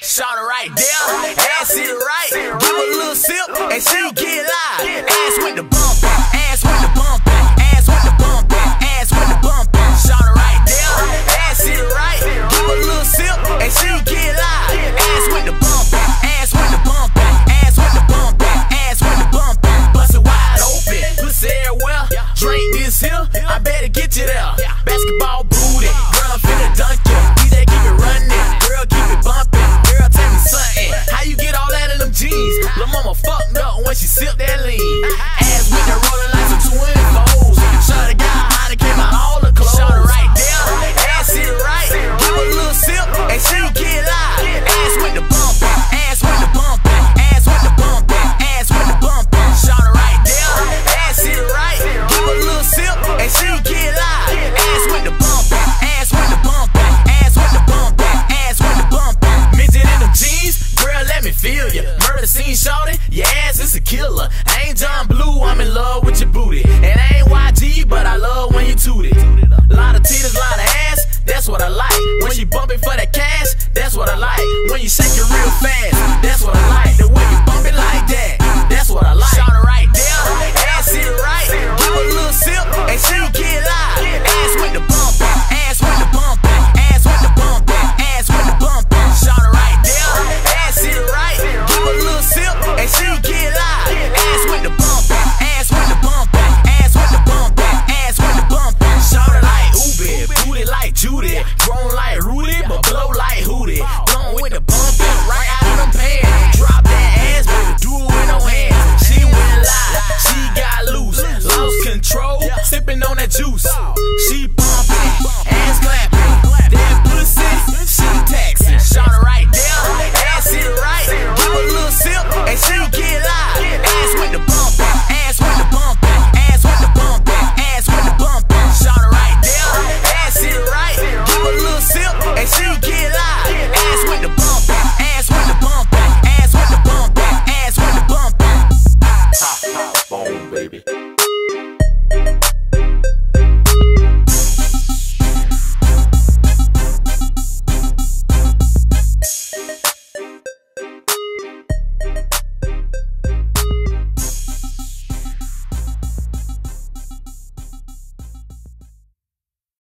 Shawty right there, ass it right, give a little sip and she get live. Ass with the way get you there. Basketball booty, girl, I'm finna dunk you. DJ, keep it running, girl, keep it bumping. Girl, tell me something. How you get all that in them jeans? Lil' mama fucked up when she sipped that lean. feel ya. Murder scene shorty, your ass is a killer. I ain't John Blue, I'm in love with your booty. And I ain't YG, but I love when you toot it. Lot of titties, lot of ass, that's what I like. When you bumping for that cash, that's what I like. When you shake it real fast, that's what I sipping on that juice. She pumping, ass clapping, that pussy, she taxing. Shot her right down, ass hit right. Give a little sip and she get live. Ass with the bumping, ass with the bumping, ass with the bumping, ass with the bumping. Shot her right down, ass hit right. Give a little sip and she get live. Ass with the bumping.